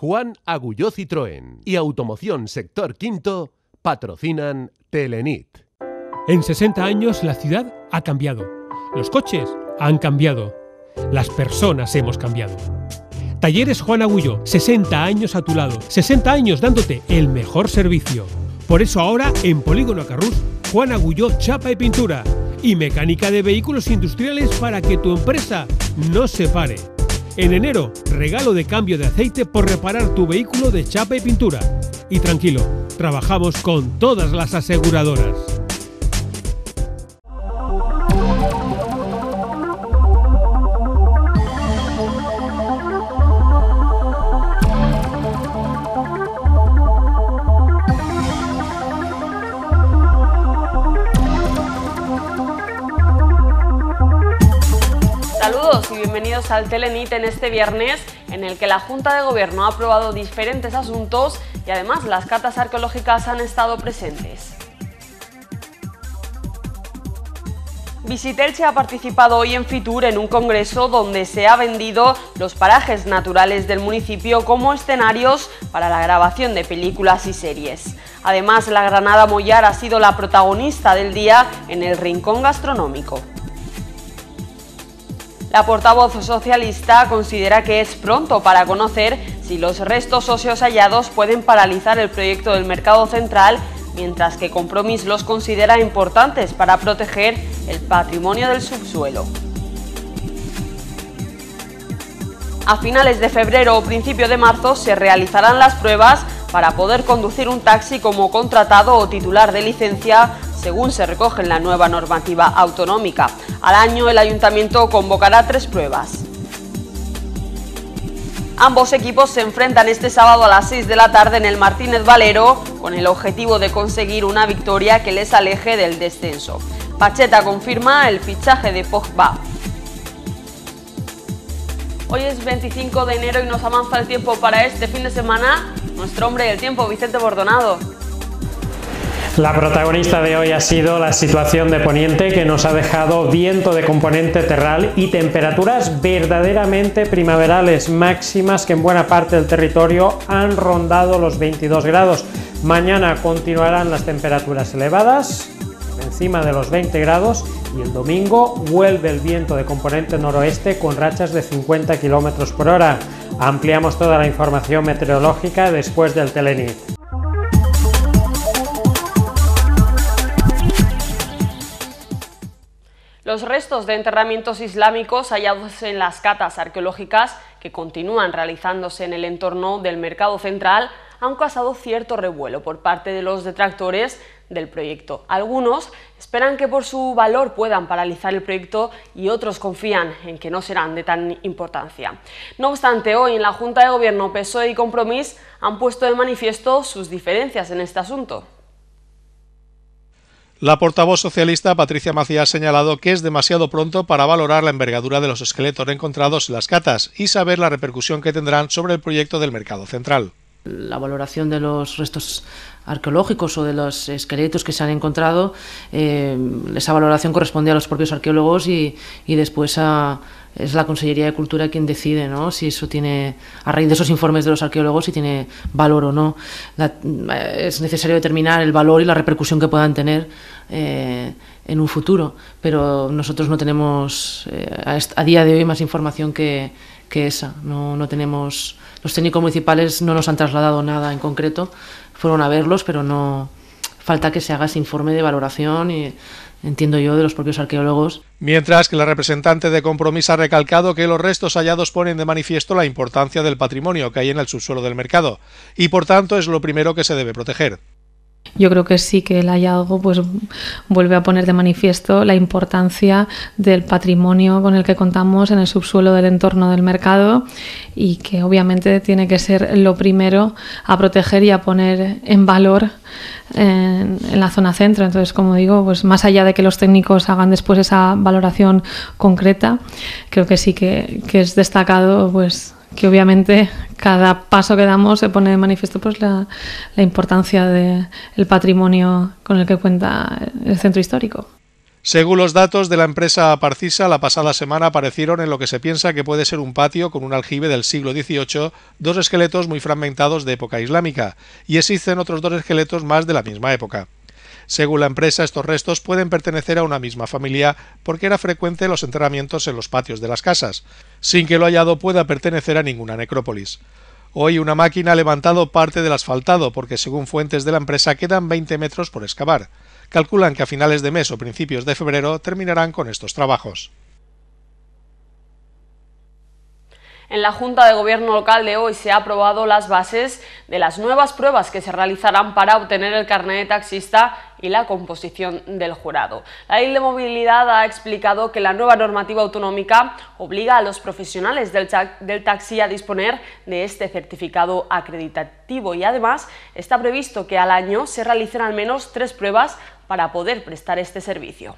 Juan Agulló Citroën y Automoción Sector Quinto patrocinan Telenit. En 60 años la ciudad ha cambiado. Los coches han cambiado. Las personas hemos cambiado. Talleres Juan Agullo, 60 años a tu lado, 60 años dándote el mejor servicio. Por eso ahora en Polígono Carrus, Juan Agulló chapa y pintura y mecánica de vehículos industriales para que tu empresa no se pare. En enero, regalo de cambio de aceite por reparar tu vehículo de chapa y pintura. Y tranquilo, trabajamos con todas las aseguradoras. Al Telenit en este viernes en el que la Junta de Gobierno ha aprobado diferentes asuntos y además las cartas arqueológicas han estado presentes. Visitelche ha participado hoy en Fitur en un congreso donde se ha vendido los parajes naturales del municipio como escenarios para la grabación de películas y series. Además, la Granada Mollar ha sido la protagonista del día en el rincón gastronómico. La portavoz socialista considera que es pronto para conocer si los restos óseos hallados pueden paralizar el proyecto del mercado central, mientras que Compromís los considera importantes para proteger el patrimonio del subsuelo. A finales de febrero o principio de marzo se realizarán las pruebas para poder conducir un taxi como contratado o titular de licencia según se recoge en la nueva normativa autonómica. Al año el ayuntamiento convocará tres pruebas. Ambos equipos se enfrentan este sábado a las 6 de la tarde en el Martínez Valero con el objetivo de conseguir una victoria que les aleje del descenso. Pacheta confirma el fichaje de Pogba. Hoy es 25 de enero y nos avanza el tiempo para este fin de semana. Nuestro hombre del tiempo, Vicente Bordonado. La protagonista de hoy ha sido la situación de Poniente que nos ha dejado viento de componente terral y temperaturas verdaderamente primaverales máximas que en buena parte del territorio han rondado los 22 grados. Mañana continuarán las temperaturas elevadas, encima de los 20 grados y el domingo vuelve el viento de componente noroeste con rachas de 50 km por hora. Ampliamos toda la información meteorológica después del Telenit. Los restos de enterramientos islámicos hallados en las catas arqueológicas que continúan realizándose en el entorno del mercado central han causado cierto revuelo por parte de los detractores del proyecto. Algunos esperan que por su valor puedan paralizar el proyecto y otros confían en que no serán de tan importancia. No obstante, hoy en la Junta de Gobierno PSOE y Compromís han puesto de manifiesto sus diferencias en este asunto. La portavoz socialista Patricia Macías ha señalado que es demasiado pronto para valorar la envergadura de los esqueletos encontrados en las catas y saber la repercusión que tendrán sobre el proyecto del mercado central. La valoración de los restos arqueológicos o de los esqueletos que se han encontrado, eh, esa valoración corresponde a los propios arqueólogos y, y después a, es la Consellería de Cultura quien decide ¿no? si eso tiene, a raíz de esos informes de los arqueólogos, si tiene valor o no. es necesario determinar el valor y la repercusión que puedan tener eh, en un futuro, pero nosotros no tenemos eh, a, día de hoy más información que, que esa. No, no tenemos, los técnicos municipales no nos han trasladado nada en concreto, fueron a verlos, pero no falta que se haga ese informe de valoración y entiendo yo, de los propios arqueólogos. Mientras que la representante de Compromís ha recalcado que los restos hallados ponen de manifiesto la importancia del patrimonio que hay en el subsuelo del mercado y por tanto es lo primero que se debe proteger. Yo creo que sí que el hallazgo pues, vuelve a poner de manifiesto la importancia del patrimonio con el que contamos en el subsuelo del entorno del mercado y que obviamente tiene que ser lo primero a proteger y a poner en valor en, la zona centro. Entonces, como digo, pues más allá de que los técnicos hagan después esa valoración concreta, creo que sí que, que es destacado pues que obviamente cada paso que damos se pone de manifiesto pues la, importancia del patrimonio con el que cuenta el centro histórico. Según los datos de la empresa Parcisa, la pasada semana aparecieron en lo que se piensa que puede ser un patio con un aljibe del siglo XVIII, dos esqueletos muy fragmentados de época islámica, y existen otros dos esqueletos más de la misma época. Según la empresa, estos restos pueden pertenecer a una misma familia porque era frecuente los enterramientos en los patios de las casas, sin que lo hallado pueda pertenecer a ninguna necrópolis. Hoy una máquina ha levantado parte del asfaltado porque según fuentes de la empresa quedan 20 metros por excavar calculan que a finales de mes o principios de febrero terminarán con estos trabajos. En la Junta de Gobierno local de hoy se ha aprobado las bases de las nuevas pruebas que se realizarán para obtener el carnet de taxista y la composición del jurado. La Ley de Movilidad ha explicado que la nueva normativa autonómica obliga a los profesionales del, del taxi a disponer de este certificado acreditativo y además está previsto que al año se realicen al menos tres pruebas para poder prestar este servicio.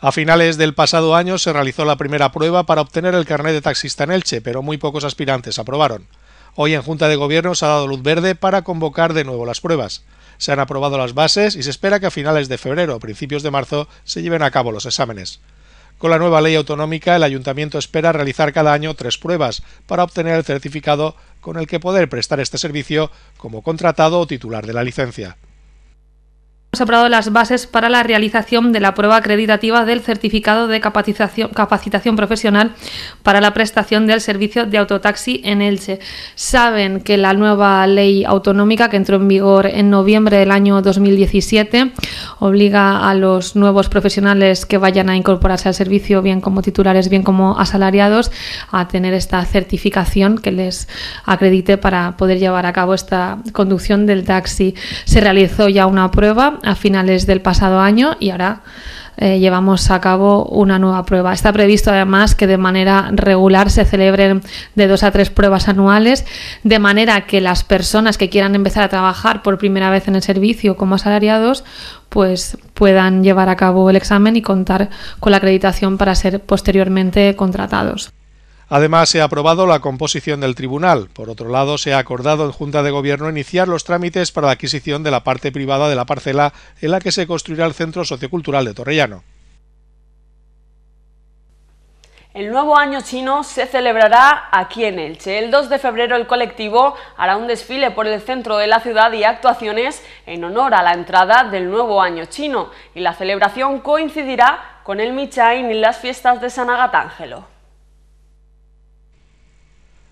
A finales del pasado año se realizó la primera prueba para obtener el carnet de taxista en Elche, pero muy pocos aspirantes aprobaron. Hoy en Junta de Gobierno se ha dado luz verde para convocar de nuevo las pruebas. Se han aprobado las bases y se espera que a finales de febrero o principios de marzo se lleven a cabo los exámenes. Con la nueva ley autonómica, el ayuntamiento espera realizar cada año tres pruebas para obtener el certificado con el que poder prestar este servicio como contratado o titular de la licencia. Hemos aprobado las bases para la realización de la prueba acreditativa del certificado de capacitación, capacitación, profesional para la prestación del servicio de autotaxi en Elche. Saben que la nueva ley autonómica que entró en vigor en noviembre del año 2017 obliga a los nuevos profesionales que vayan a incorporarse al servicio, bien como titulares, bien como asalariados, a tener esta certificación que les acredite para poder llevar a cabo esta conducción del taxi. Se realizó ya una prueba a finales del pasado año y ahora eh, llevamos a cabo una nueva prueba. Está previsto además que de manera regular se celebren de dos a tres pruebas anuales, de manera que las personas que quieran empezar a trabajar por primera vez en el servicio como asalariados, pues puedan llevar a cabo el examen y contar con la acreditación para ser posteriormente contratados. Además, se ha aprobado la composición del tribunal. Por otro lado, se ha acordado en Junta de Gobierno iniciar los trámites para la adquisición de la parte privada de la parcela en la que se construirá el Centro Sociocultural de Torrellano. El nuevo año chino se celebrará aquí en Elche. El 2 de febrero el colectivo hará un desfile por el centro de la ciudad y actuaciones en honor a la entrada del nuevo año chino. Y la celebración coincidirá con el Michain y las fiestas de San Agatángelo.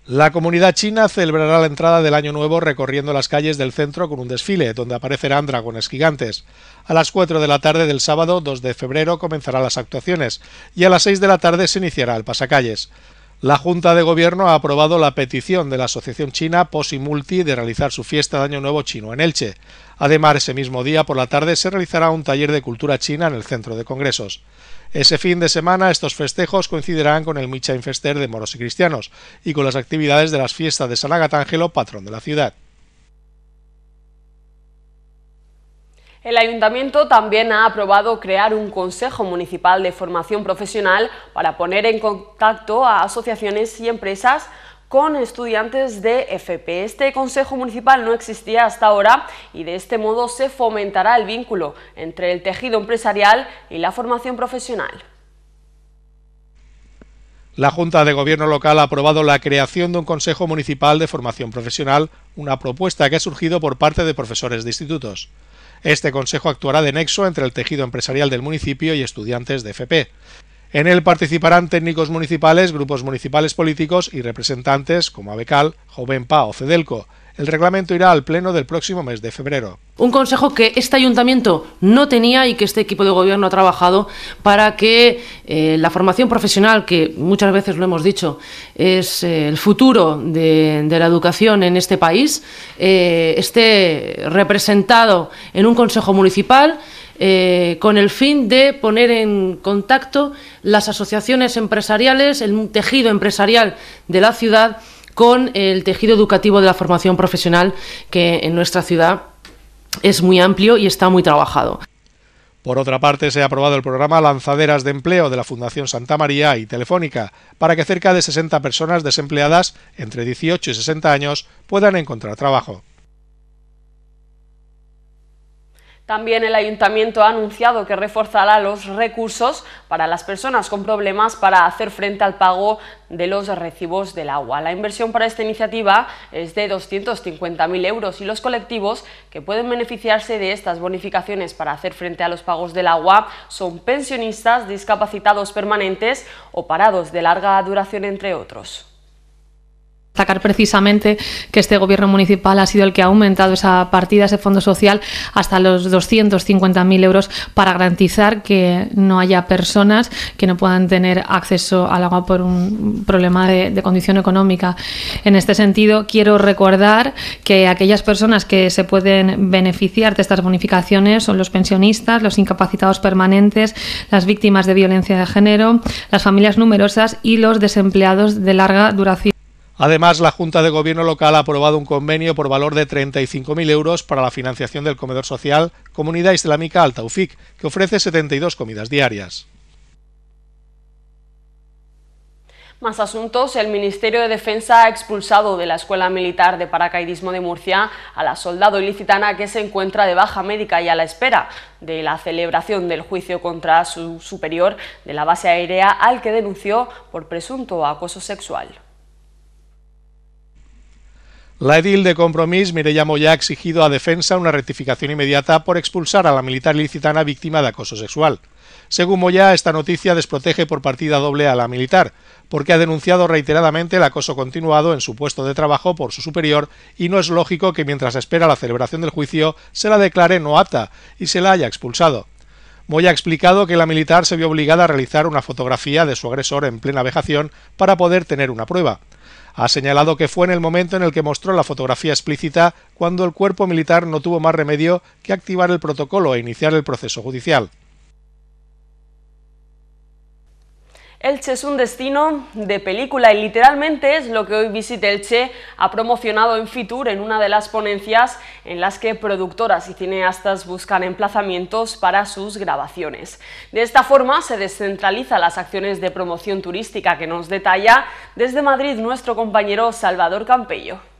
La comunidad china celebrará la entrada del Año Nuevo recorriendo las calles del centro con un desfile, donde aparecerán dragones gigantes. A las 4 de la tarde del sábado 2 de febrero comenzarán las actuaciones y a las 6 de la tarde se iniciará el pasacalles. La Junta de Gobierno ha aprobado la petición de la Asociación China Posi Multi de realizar su fiesta de Año Nuevo chino en Elche. Además, ese mismo día por la tarde se realizará un taller de cultura china en el centro de congresos. Ese fin de semana estos festejos coincidirán con el Micha Infester de moros y cristianos y con las actividades de las fiestas de San Agatángelo, patrón de la ciudad. El ayuntamiento también ha aprobado crear un Consejo Municipal de Formación Profesional para poner en contacto a asociaciones y empresas con estudiantes de FP. Este Consejo Municipal no existía hasta ahora y de este modo se fomentará el vínculo entre el tejido empresarial y la formación profesional. La Junta de Gobierno local ha aprobado la creación de un Consejo Municipal de Formación Profesional, una propuesta que ha surgido por parte de profesores de institutos. Este consejo actuará de nexo entre el tejido empresarial del municipio y estudiantes de FP. En él participarán técnicos municipales, grupos municipales políticos y representantes como Abecal, Jovenpa o Cedelco. El reglamento irá al pleno del próximo mes de febrero. Un consejo que este ayuntamiento no tenía y que este equipo de gobierno ha trabajado para que eh, la formación profesional, que muchas veces lo hemos dicho, es eh, el futuro de, la educación en este país, eh, esté representado en un consejo municipal eh, con el fin de poner en contacto las asociaciones empresariales, el tejido empresarial de la ciudad con el tejido educativo de la formación profesional que en nuestra ciudad es muy amplio y está muy trabajado. Por otra parte, se ha aprobado el programa Lanzaderas de Empleo de la Fundación Santa María y Telefónica para que cerca de 60 personas desempleadas entre 18 y 60 años puedan encontrar trabajo. También el ayuntamiento ha anunciado que reforzará los recursos para las personas con problemas para hacer frente al pago de los recibos del agua. La inversión para esta iniciativa es de 250.000 euros y los colectivos que pueden beneficiarse de estas bonificaciones para hacer frente a los pagos del agua son pensionistas, discapacitados permanentes o parados de larga duración, entre otros destacar precisamente que este gobierno municipal ha sido el que ha aumentado esa partida, ese fondo social, hasta los 250.000 euros para garantizar que no haya personas que no puedan tener acceso al agua por un problema de, de condición económica. En este sentido, quiero recordar que aquellas personas que se pueden beneficiar de estas bonificaciones son los pensionistas, los incapacitados permanentes, las víctimas de violencia de género, las familias numerosas y los desempleados de larga duración. Además, la Junta de Gobierno local ha aprobado un convenio por valor de 35.000 euros para la financiación del comedor social Comunidad Islámica Al Taufik, que ofrece 72 comidas diarias. Más asuntos. El Ministerio de Defensa ha expulsado de la Escuela Militar de Paracaidismo de Murcia a la soldado ilicitana que se encuentra de baja médica y a la espera de la celebración del juicio contra su superior de la base aérea al que denunció por presunto acoso sexual. La edil de Compromís, Mireya Moya, ha exigido a Defensa una rectificación inmediata por expulsar a la militar ilicitana víctima de acoso sexual. Según Moya, esta noticia desprotege por partida doble a la militar, porque ha denunciado reiteradamente el acoso continuado en su puesto de trabajo por su superior y no es lógico que mientras espera la celebración del juicio se la declare no apta y se la haya expulsado. Moya ha explicado que la militar se vio obligada a realizar una fotografía de su agresor en plena vejación para poder tener una prueba ha señalado que fue en el momento en el que mostró la fotografía explícita cuando el cuerpo militar no tuvo más remedio que activar el protocolo e iniciar el proceso judicial. Elche es un destino de película y literalmente es lo que hoy Visit Elche ha promocionado en Fitur en una de las ponencias en las que productoras y cineastas buscan emplazamientos para sus grabaciones. De esta forma se descentraliza las acciones de promoción turística que nos detalla desde Madrid nuestro compañero Salvador Campello.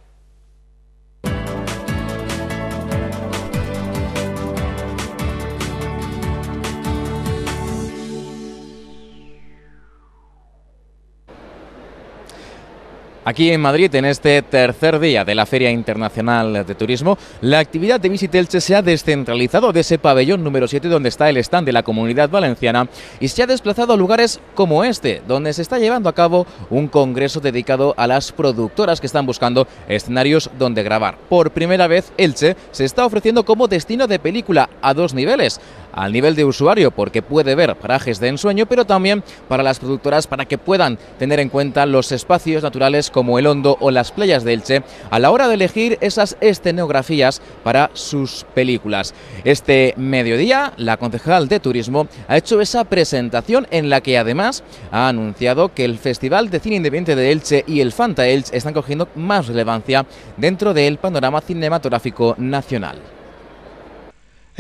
Aquí en Madrid, en este tercer día de la Feria Internacional de Turismo, la actividad de Visit Elche se ha descentralizado de ese pabellón número 7 donde está el stand de la Comunidad Valenciana y se ha desplazado a lugares como este, donde se está llevando a cabo un congreso dedicado a las productoras que están buscando escenarios donde grabar. Por primera vez, Elche se está ofreciendo como destino de película a dos niveles al nivel de usuario porque puede ver parajes de ensueño, pero también para las productoras para que puedan tener en cuenta los espacios naturales como el Hondo o las playas de Elche a la hora de elegir esas escenografías para sus películas. Este mediodía, la concejal de turismo ha hecho esa presentación en la que además ha anunciado que el Festival de Cine Independiente de Elche y el Fanta Elche están cogiendo más relevancia dentro del panorama cinematográfico nacional.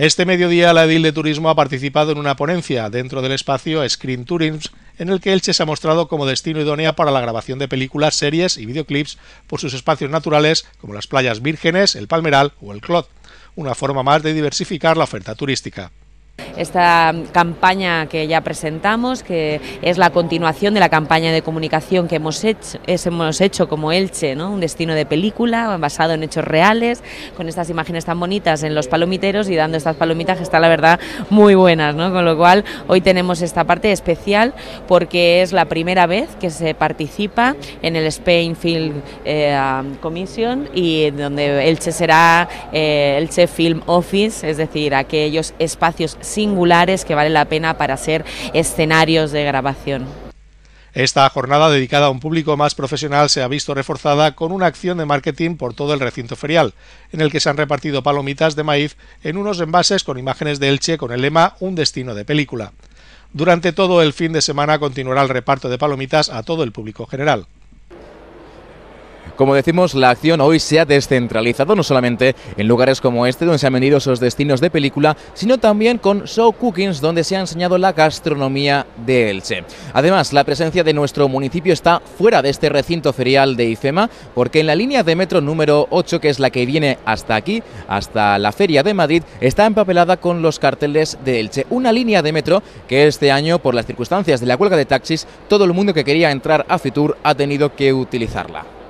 Este mediodía la Edil de Turismo ha participado en una ponencia dentro del espacio Screen Tourism, en el que Elche se ha mostrado como destino idónea para la grabación de películas, series y videoclips por sus espacios naturales como las playas vírgenes, el Palmeral o el Clot, una forma más de diversificar la oferta turística esta campaña que ya presentamos, que es la continuación de la campaña de comunicación que hemos hecho, hemos hecho como Elche, ¿no? un destino de película basado en hechos reales, con estas imágenes tan bonitas en los palomiteros y dando estas palomitas que están la verdad muy buenas, ¿no? con lo cual hoy tenemos esta parte especial porque es la primera vez que se participa en el Spain Film eh, Commission y donde Elche será eh, Elche Film Office, es decir, aquellos espacios singulares que vale la pena para ser escenarios de grabación. Esta jornada dedicada a un público más profesional se ha visto reforzada con una acción de marketing por todo el recinto ferial, en el que se han repartido palomitas de maíz en unos envases con imágenes de Elche con el lema Un destino de película. Durante todo el fin de semana continuará el reparto de palomitas a todo el público general. Como decimos, la acción hoy se ha descentralizado no solamente en lugares como este, donde se han vendido esos destinos de película, sino también con show cookings, donde se ha enseñado la gastronomía de Elche. Además, la presencia de nuestro municipio está fuera de este recinto ferial de IFEMA, porque en la línea de metro número 8, que es la que viene hasta aquí, hasta la Feria de Madrid, está empapelada con los carteles de Elche. Una línea de metro que este año, por las circunstancias de la huelga de taxis, todo el mundo que quería entrar a Fitur ha tenido que utilizarla.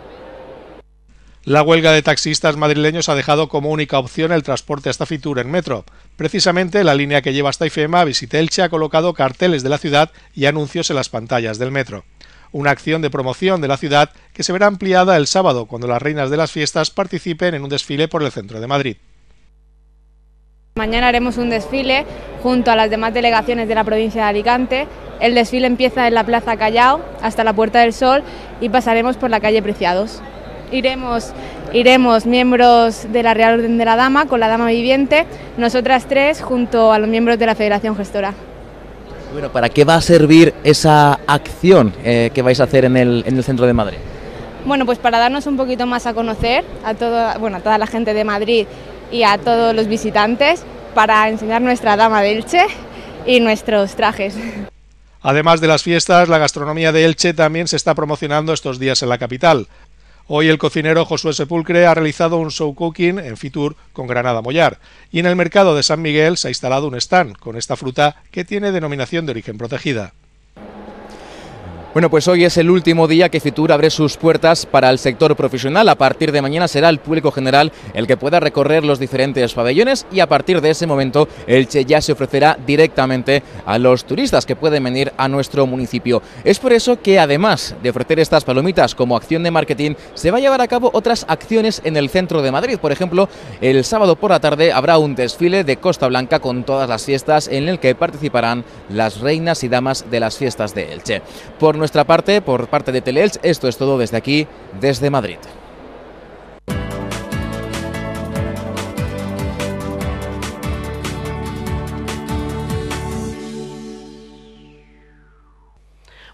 La huelga de taxistas madrileños ha dejado como única opción el transporte hasta Fitur en metro. Precisamente la línea que lleva hasta IFEMA, Visitelche, ha colocado carteles de la ciudad y anuncios en las pantallas del metro. Una acción de promoción de la ciudad que se verá ampliada el sábado cuando las reinas de las fiestas participen en un desfile por el centro de Madrid. Mañana haremos un desfile junto a las demás delegaciones de la provincia de Alicante. El desfile empieza en la Plaza Callao hasta la Puerta del Sol y pasaremos por la calle Preciados. Iremos, iremos miembros de la Real Orden de la Dama con la Dama Viviente, nosotras tres junto a los miembros de la Federación Gestora. Bueno, ¿para qué va a servir esa acción eh, que vais a hacer en el, en el centro de Madrid? Bueno, pues para darnos un poquito más a conocer a, todo, bueno, a toda la gente de Madrid y a todos los visitantes, para enseñar nuestra Dama de Elche y nuestros trajes. Además de las fiestas, la gastronomía de Elche también se está promocionando estos días en la capital. Hoy el cocinero Josué Sepulcre ha realizado un show cooking en Fitur con granada mollar y en el mercado de San Miguel se ha instalado un stand con esta fruta que tiene denominación de origen protegida. Bueno, pues hoy es el último día que Fitur abre sus puertas para el sector profesional. A partir de mañana será el público general el que pueda recorrer los diferentes pabellones y a partir de ese momento Elche ya se ofrecerá directamente a los turistas que pueden venir a nuestro municipio. Es por eso que además de ofrecer estas palomitas como acción de marketing, se va a llevar a cabo otras acciones en el centro de Madrid. Por ejemplo, el sábado por la tarde habrá un desfile de Costa Blanca con todas las fiestas en el que participarán las reinas y damas de las fiestas de Elche. Nuestra parte, por parte de Teleelch, esto es todo desde aquí, desde Madrid.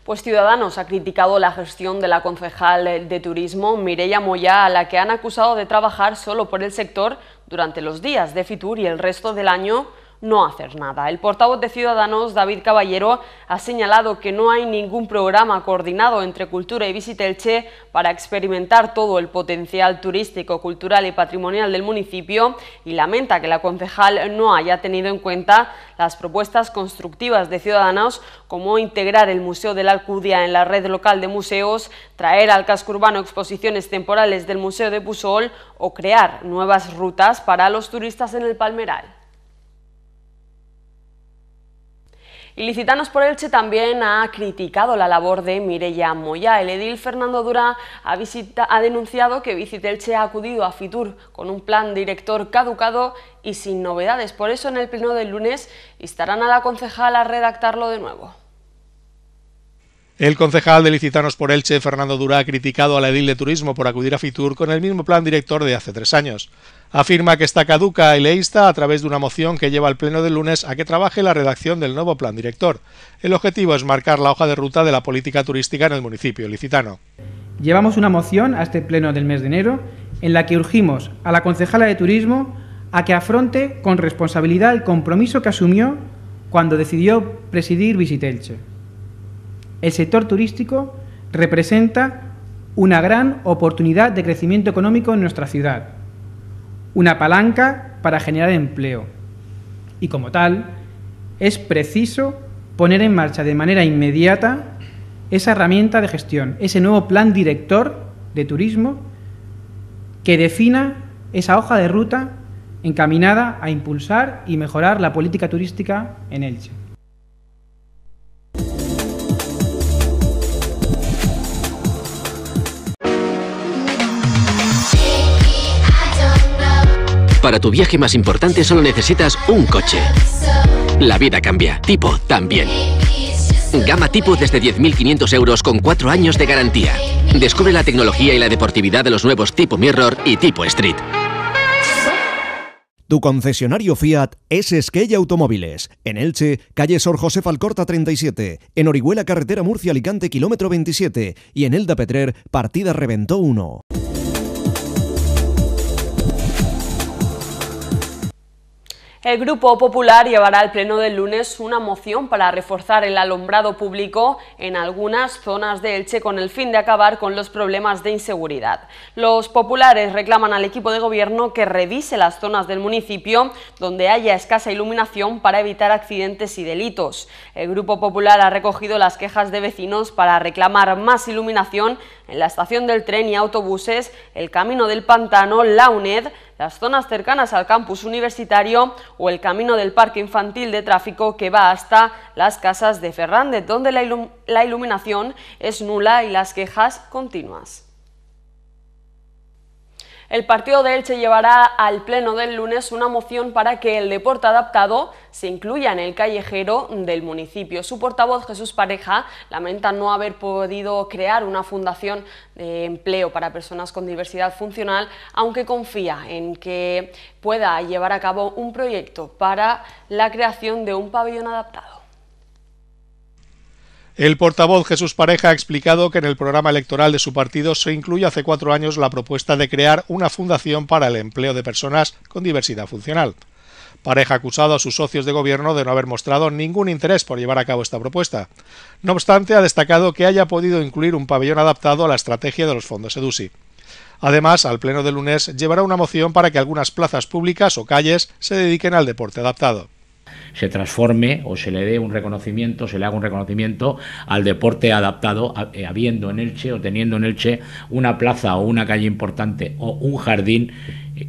Pues Ciudadanos ha criticado la gestión de la concejal de turismo Mireia Moya, a la que han acusado de trabajar solo por el sector durante los días de Fitur y el resto del año no hacer nada. El portavoz de Ciudadanos, David Caballero, ha señalado que no hay ningún programa coordinado entre Cultura y Visitelche para experimentar todo el potencial turístico, cultural y patrimonial del municipio y lamenta que la concejal no haya tenido en cuenta las propuestas constructivas de Ciudadanos como integrar el Museo de la Alcudia en la red local de museos, traer al casco urbano exposiciones temporales del Museo de Pusol o crear nuevas rutas para los turistas en el Palmeral. Ilicitanos por Elche también ha criticado la labor de Mireia Moya. El edil Fernando Dura ha, denunciado que Visitelche ha acudido a Fitur con un plan director caducado y sin novedades. Por eso en el pleno del lunes instarán a la concejal a redactarlo de nuevo. El concejal de Licitanos por Elche, Fernando Dura, ha criticado a la edil de turismo por acudir a Fitur con el mismo plan director de hace tres años. Afirma que está caduca y le insta a través de una moción que lleva al pleno del lunes a que trabaje la redacción del nuevo plan director. El objetivo es marcar la hoja de ruta de la política turística en el municipio licitano. Llevamos una moción a este pleno del mes de enero en la que urgimos a la concejala de turismo a que afronte con responsabilidad el compromiso que asumió cuando decidió presidir Visitelche el sector turístico representa una gran oportunidad de crecimiento económico en nuestra ciudad, una palanca para generar empleo y como tal es preciso poner en marcha de manera inmediata esa herramienta de gestión, ese nuevo plan director de turismo que defina esa hoja de ruta encaminada a impulsar y mejorar la política turística en Elche. Para tu viaje más importante solo necesitas un coche. La vida cambia. Tipo también. Gama tipo desde 10.500 euros con 4 años de garantía. Descubre la tecnología y la deportividad de los nuevos tipo Mirror y tipo Street. Tu concesionario Fiat es Esquella Automóviles. En Elche, calle Sor José Falcorta 37. En Orihuela, carretera Murcia-Alicante, kilómetro 27. Y en Elda Petrer, partida Reventó 1. El Grupo Popular llevará al Pleno del lunes una moción para reforzar el alumbrado público en algunas zonas de Elche con el fin de acabar con los problemas de inseguridad. Los populares reclaman al equipo de gobierno que revise las zonas del municipio donde haya escasa iluminación para evitar accidentes y delitos. El Grupo Popular ha recogido las quejas de vecinos para reclamar más iluminación en la estación del tren y autobuses, el Camino del Pantano, la UNED, las zonas cercanas al campus universitario o el camino del parque infantil de tráfico que va hasta las casas de Fernández, donde la, iluminación es nula y las quejas continuas. El partido de Elche llevará al pleno del lunes una moción para que el deporte adaptado se incluya en el callejero del municipio. Su portavoz, Jesús Pareja, lamenta no haber podido crear una fundación de empleo para personas con diversidad funcional, aunque confía en que pueda llevar a cabo un proyecto para la creación de un pabellón adaptado. El portavoz Jesús Pareja ha explicado que en el programa electoral de su partido se incluye hace cuatro años la propuesta de crear una fundación para el empleo de personas con diversidad funcional. Pareja ha acusado a sus socios de gobierno de no haber mostrado ningún interés por llevar a cabo esta propuesta. No obstante, ha destacado que haya podido incluir un pabellón adaptado a la estrategia de los fondos EDUSI. Además, al pleno de lunes llevará una moción para que algunas plazas públicas o calles se dediquen al deporte adaptado se transforme o se le dé un reconocimiento, se le haga un reconocimiento al deporte adaptado, eh, habiendo en Elche o teniendo en Elche una plaza o una calle importante o un jardín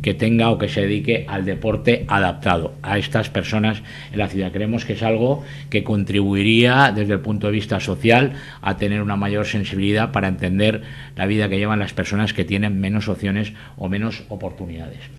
que tenga o que se dedique al deporte adaptado a estas personas en la ciudad. Creemos que es algo que contribuiría desde el punto de vista social a tener una mayor sensibilidad para entender la vida que llevan las personas que tienen menos opciones o menos oportunidades.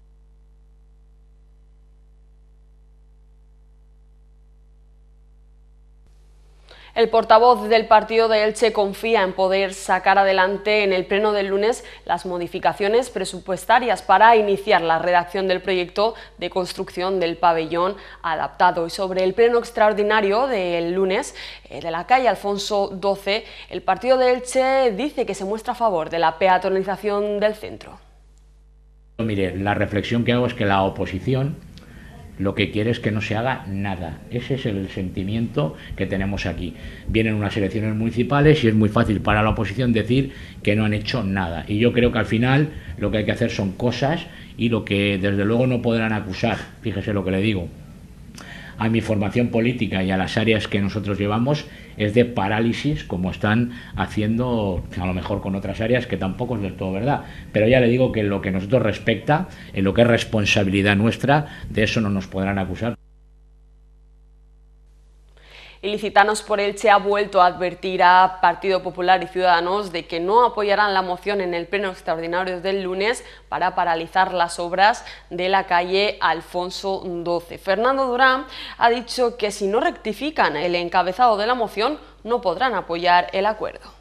El portavoz del partido de Elche confía en poder sacar adelante en el pleno del lunes las modificaciones presupuestarias para iniciar la redacción del proyecto de construcción del pabellón adaptado. Y sobre el pleno extraordinario del lunes eh, de la calle Alfonso XII, el partido de Elche dice que se muestra a favor de la peatonalización del centro. Mire, la reflexión que hago es que la oposición lo que quiere es que no se haga nada. Ese es el sentimiento que tenemos aquí. Vienen unas elecciones municipales y es muy fácil para la oposición decir que no han hecho nada. Y yo creo que al final lo que hay que hacer son cosas y lo que desde luego no podrán acusar, fíjese lo que le digo, a mi formación política y a las áreas que nosotros llevamos es de parálisis, como están haciendo a lo mejor con otras áreas, que tampoco es del todo verdad. Pero ya le digo que en lo que nosotros respecta, en lo que es responsabilidad nuestra, de eso no nos podrán acusar. Ilicitanos por Elche ha vuelto a advertir a Partido Popular y Ciudadanos de que no apoyarán la moción en el pleno extraordinario del lunes para paralizar las obras de la calle Alfonso XII. Fernando Durán ha dicho que si no rectifican el encabezado de la moción no podrán apoyar el acuerdo.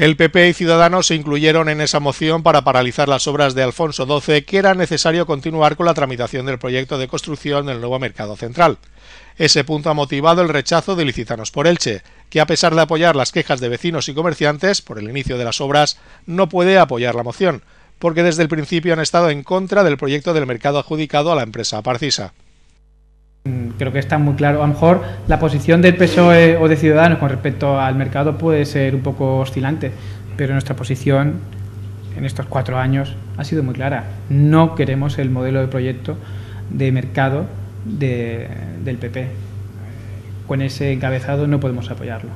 El PP y Ciudadanos se incluyeron en esa moción para paralizar las obras de Alfonso XII, que era necesario continuar con la tramitación del proyecto de construcción del nuevo mercado central. Ese punto ha motivado el rechazo de Licitanos por Elche, que a pesar de apoyar las quejas de vecinos y comerciantes por el inicio de las obras, no puede apoyar la moción, porque desde el principio han estado en contra del proyecto del mercado adjudicado a la empresa Parcisa. Mm, creo que está muy claro. A lo mejor la posición del PSOE o de Ciudadanos con respecto al mercado puede ser un poco oscilante, pero nuestra posición en estos cuatro años ha sido muy clara. No queremos el modelo de proyecto de mercado del PP. Con ese encabezado no podemos apoyarlo.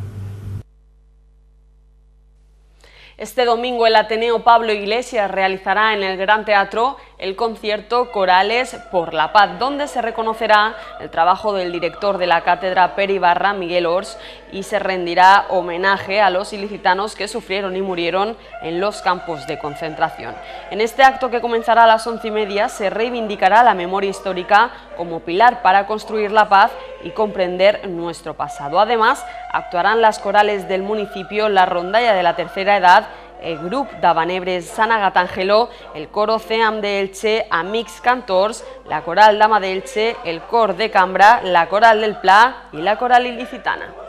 Este domingo el Ateneo Pablo Iglesias realizará en el Gran Teatro el concierto Corales por la Paz, donde se reconocerá el trabajo del director de la cátedra Peribarra, Miguel Ors, y se rendirá homenaje a los ilicitanos que sufrieron y murieron en los campos de concentración. En este acto que comenzará a las once y media se reivindicará la memoria histórica como pilar para construir la paz y comprender nuestro pasado. Además, actuarán las corales del municipio, la rondalla de la tercera edad, el grup d'Abanebres Sant Agatangelo, el coro CEAM de Elche, Amics Cantors, la coral Dama de Elche, el cor de Cambra, la coral del Pla y la coral ilicitana.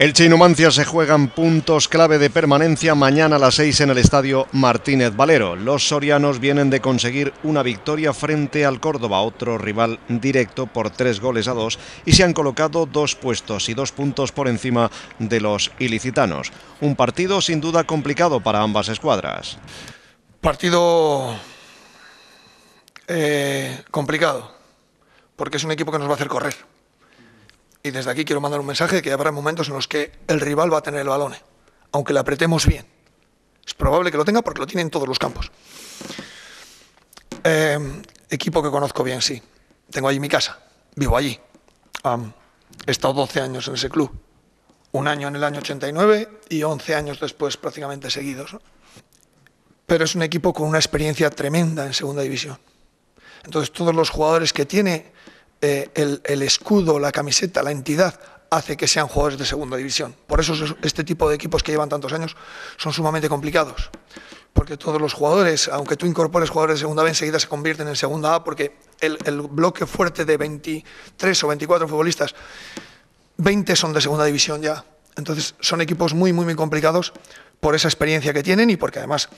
El y Numancia se juegan puntos clave de permanencia mañana a las 6 en el estadio Martínez Valero. Los sorianos vienen de conseguir una victoria frente al Córdoba, otro rival directo por tres goles a dos, y se han colocado dos puestos y dos puntos por encima de los ilicitanos. Un partido sin duda complicado para ambas escuadras. Partido eh, complicado, porque es un equipo que nos va a hacer correr y desde aquí quiero mandar un mensaje de que habrá momentos en los que el rival va a tener el balón, aunque le apretemos bien. Es probable que lo tenga porque lo tiene en todos los campos. Em, equipo que conozco bien, sí. Tengo allí mi casa, vivo allí. he estado 12 años en ese club. Un año en el año 89 y 11 años después prácticamente seguidos. Pero es un equipo con una experiencia tremenda en segunda división. Entonces todos los jugadores que tiene eh, el, escudo, la camiseta, la entidad hace que sean jugadores de segunda división. Por eso este tipo de equipos que llevan tantos años son sumamente complicados. Porque todos los jugadores, aunque tú incorpores jugadores de segunda B, enseguida se convierten en segunda A porque el, el bloque fuerte de 23 o 24 futbolistas, 20 son de segunda división ya. Entonces son equipos muy, muy, muy complicados por esa experiencia que tienen y porque además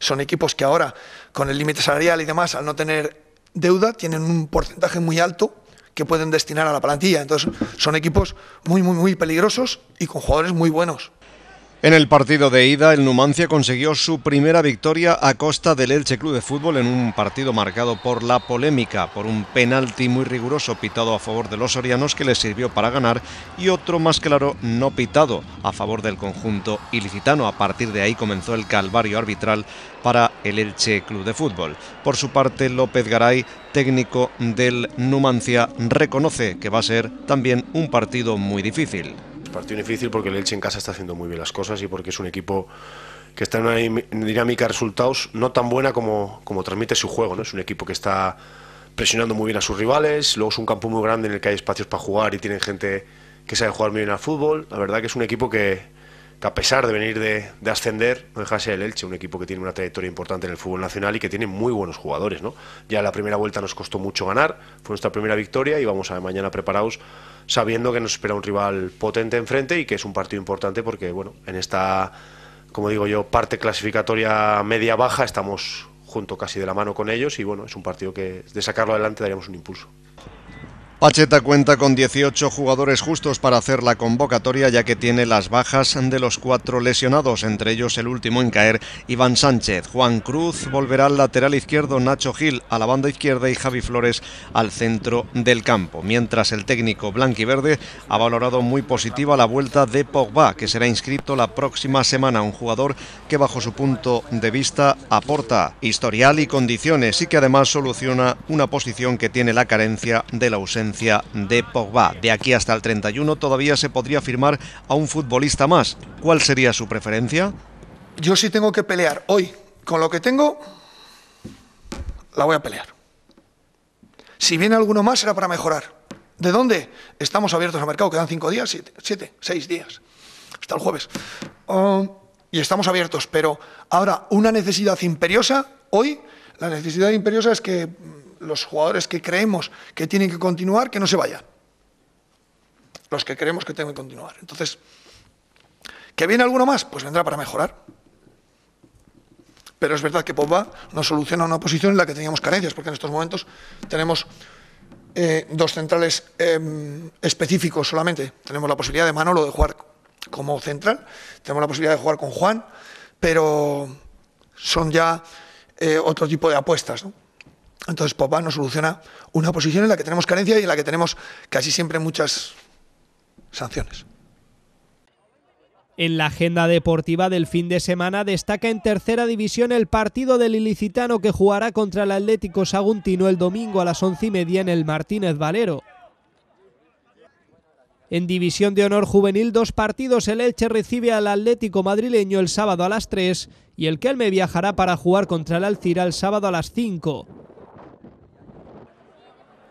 son equipos que ahora, con el límite salarial y demás, al no tener deuda, tienen un porcentaje muy alto que pueden destinar a la plantilla. Entonces, son equipos muy, muy, muy peligrosos y con jugadores muy buenos. En el partido de ida, el Numancia consiguió su primera victoria a costa del Elche Club de Fútbol en un partido marcado por la polémica, por un penalti muy riguroso pitado a favor de los sorianos que les sirvió para ganar y otro más claro no pitado a favor del conjunto ilicitano. A partir de ahí comenzó el calvario arbitral para el Elche Club de Fútbol. Por su parte, López Garay, técnico del Numancia, reconoce que va a ser también un partido muy difícil. Partido difícil porque el Elche en casa está haciendo muy bien las cosas y porque es un equipo que está en una dinámica de resultados no tan buena como, como transmite su juego. ¿no? Es un equipo que está presionando muy bien a sus rivales, luego es un campo muy grande en el que hay espacios para jugar y tienen gente que sabe jugar muy bien al fútbol. La verdad que es un equipo que, a pesar de venir de, ascender, no deja de ser el Elche, un equipo que tiene una trayectoria importante en el fútbol nacional y que tiene muy buenos jugadores. ¿no? Ya la primera vuelta nos costó mucho ganar, fue nuestra primera victoria y vamos a mañana preparados sabiendo que nos espera un rival potente enfrente y que es un partido importante porque, bueno, en esta, como digo yo, parte clasificatoria media-baja estamos junto casi de la mano con ellos y, bueno, es un partido que de sacarlo adelante daríamos un impulso. Pacheta cuenta con 18 jugadores justos para hacer la convocatoria ya que tiene las bajas de los cuatro lesionados, entre ellos el último en caer, Iván Sánchez. Juan Cruz volverá al lateral izquierdo, Nacho Gil a la banda izquierda y Javi Flores al centro del campo. Mientras el técnico blanquiverde ha valorado muy positiva la vuelta de Pogba, que será inscrito la próxima semana, un jugador que bajo su punto de vista aporta historial y condiciones y que además soluciona una posición que tiene la carencia de la ausencia de Pogba. De aquí hasta el 31 todavía se podría firmar a un futbolista más. ¿Cuál sería su preferencia? Yo sí tengo que pelear hoy. Con lo que tengo, la voy a pelear. Si viene alguno más será para mejorar. ¿De dónde? Estamos abiertos al mercado, quedan cinco días, siete, seis días, hasta el jueves. Oh, y estamos abiertos, pero ahora una necesidad imperiosa, hoy, la necesidad imperiosa es que los jugadores que creemos que tienen que continuar, que no se vayan. Los que creemos que tienen que continuar. Entonces, ¿que viene alguno más? Pues vendrá para mejorar. Pero es verdad que Pogba nos soluciona una posición en la que teníamos carencias, porque en estos momentos tenemos eh, dos centrales em, específicos solamente. Tenemos la posibilidad de Manolo de jugar como central, tenemos la posibilidad de jugar con Juan, pero son ya eh, otro tipo de apuestas. ¿no? Entonces Popá nos soluciona una posición en la que tenemos carencia y en la que tenemos casi siempre muchas sanciones. En la agenda deportiva del fin de semana destaca en tercera división el partido del ilicitano que jugará contra el Atlético Saguntino el domingo a las once y media en el Martínez Valero. En División de Honor Juvenil, dos partidos. El Elche recibe al Atlético madrileño el sábado a las 3 y el Kelme viajará para jugar contra el Alcira el sábado a las 5.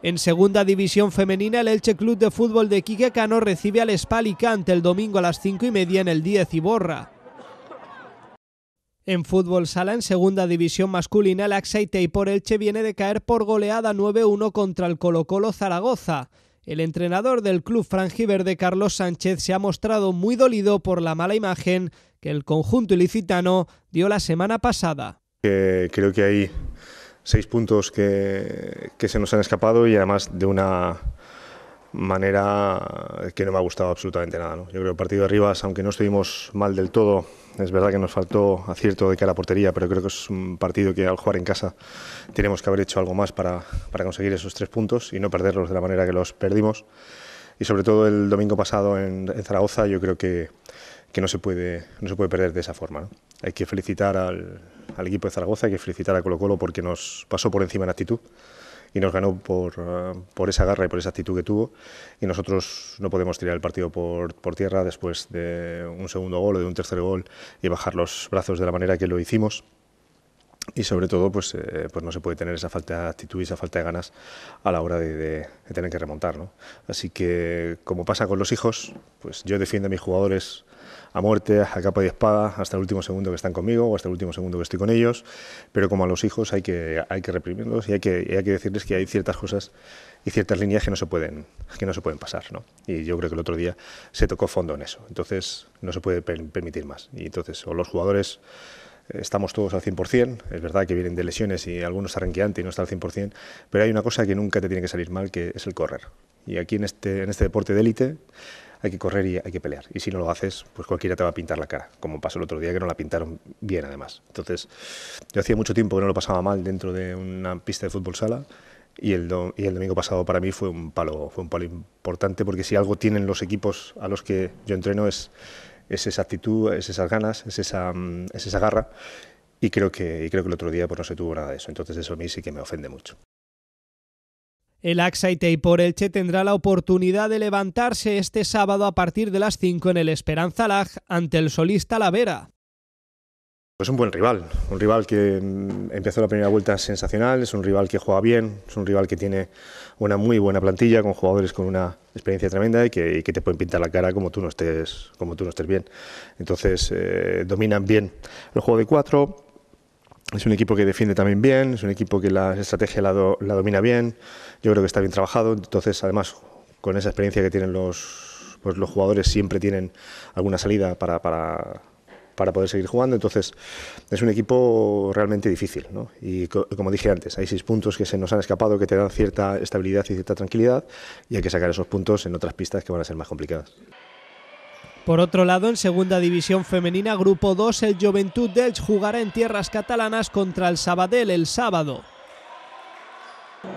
En segunda división femenina, el Elche Club de Fútbol de Quique recibe al Spalicante el domingo a las 5 y media en el 10 Iborra. En fútbol sala, en segunda división masculina, el Axaite por Elche viene de caer por goleada 9-1 contra el Colo Colo Zaragoza. El entrenador del club franjiverde, Carlos Sánchez, se ha mostrado muy dolido por la mala imagen que el conjunto ilicitano dio la semana pasada. creo que hay seis puntos que, que se nos han escapado y además de una manera que no me ha gustado absolutamente nada. ¿no? Yo creo que el partido de Rivas, aunque no estuvimos mal del todo, es verdad que nos faltó acierto de cara a portería, pero creo que es un partido que al jugar en casa tenemos que haber hecho algo más para, para conseguir esos tres puntos y no perderlos de la manera que los perdimos. Y sobre todo el domingo pasado en, Zaragoza, yo creo que, que, no, se puede, no se puede perder de esa forma. ¿no? Hay que felicitar al, al equipo de Zaragoza, hay que felicitar a Colo Colo porque nos pasó por encima en actitud y nos ganó por, uh, por esa garra y por esa actitud que tuvo y nosotros no podemos tirar el partido por, por, tierra después de un segundo gol o de un tercer gol y bajar los brazos de la manera que lo hicimos y sobre todo pues, eh, pues no se puede tener esa falta de actitud y esa falta de ganas a la hora de, de, de tener que remontar ¿no? así que como pasa con los hijos pues yo defiendo a mis jugadores a muerte, a capa y espada, hasta el último segundo que están conmigo o hasta el último segundo que estoy con ellos, pero como a los hijos hay que, hay que reprimirlos y hay que, hay que decirles que hay ciertas cosas y ciertas líneas que no se pueden, que no se pueden pasar. ¿no? Y yo creo que el otro día se tocó fondo en eso, entonces no se puede per permitir más. Y entonces, o los jugadores estamos todos al 100%, es verdad que vienen de lesiones y algunos arranqueantes y no está al 100%, pero hay una cosa que nunca te tiene que salir mal, que es el correr. Y aquí en este, en este deporte de élite hay que correr y hay que pelear. Y si no lo haces, pues cualquiera te va a pintar la cara, como pasó el otro día que no la pintaron bien además. Entonces, yo hacía mucho tiempo que no lo pasaba mal dentro de una pista de fútbol sala y el, do, domingo pasado para mí fue un palo fue un palo importante porque si algo tienen los equipos a los que yo entreno es, es esa actitud, es esas ganas, es esa, es esa garra y creo que y creo que el otro día pues no se tuvo nada de eso. Entonces eso a mí sí que me ofende mucho. El Axaitei por Elche tendrá la oportunidad de levantarse este sábado a partir de las 5 en el Esperanza Lag ante el solista Lavera. Es un buen rival, un rival que empezó la primera vuelta sensacional, es un rival que juega bien, es un rival que tiene una muy buena plantilla con jugadores con una experiencia tremenda y que, te pueden pintar la cara como tú no estés, como tú no estés bien. Entonces eh, dominan bien el juego de cuatro, es un equipo que defiende también bien, es un equipo que la estrategia la, la, domina bien, yo creo que está bien trabajado, entonces además con esa experiencia que tienen los, pues los jugadores siempre tienen alguna salida para, para, para, poder seguir jugando, entonces es un equipo realmente difícil. ¿no? Y co como dije antes, hay seis puntos que se nos han escapado que te dan cierta estabilidad y cierta tranquilidad y hay que sacar esos puntos en otras pistas que van a ser más complicadas. Por otro lado, en segunda división femenina, grupo 2, el Juventud d'Elx jugará en tierras catalanas contra el Sabadell el sábado.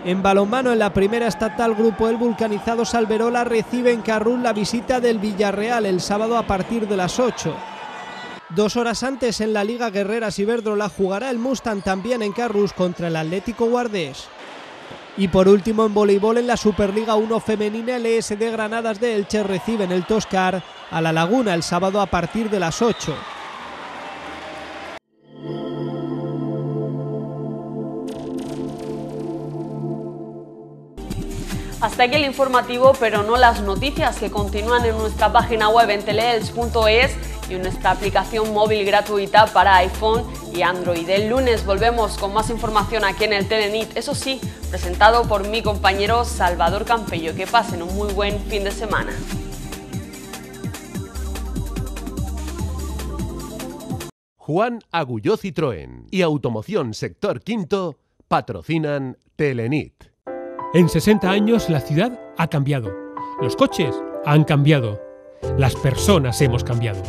En balonmano, en la primera estatal, grupo El Vulcanizado Salverola recibe en Carrul la visita del Villarreal el sábado a partir de las 8. Dos horas antes, en la Liga Guerreras Iberdrola, jugará el Mustang también en Carrus contra el Atlético Guardés. Y por último, en voleibol, en la Superliga 1 femenina, el ESD Granadas de Elche recibe en el Toscar a La Laguna el sábado a partir de las 8. Hasta aquí el informativo, pero no las noticias que continúan en nuestra página web en teleels.es y en nuestra aplicación móvil gratuita para iPhone y Android. El lunes volvemos con más información aquí en el Telenit, eso sí, presentado por mi compañero Salvador Campello. Que pasen un muy buen fin de semana. Juan Agulló Citroën y Automoción Sector Quinto patrocinan Telenit. En 60 años la ciudad ha cambiado. Los coches han cambiado. Las personas hemos cambiado.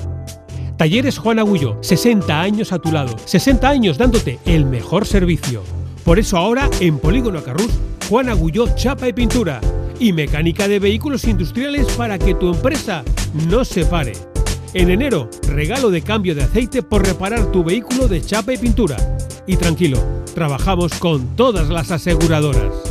Talleres Juan Agullo, 60 años a tu lado, 60 años dándote el mejor servicio. Por eso ahora en Polígono Carrús, Juan Agulló chapa y pintura y mecánica de vehículos industriales para que tu empresa no se pare. En enero, regalo de cambio de aceite por reparar tu vehículo de chapa y pintura. Y tranquilo, trabajamos con todas las aseguradoras.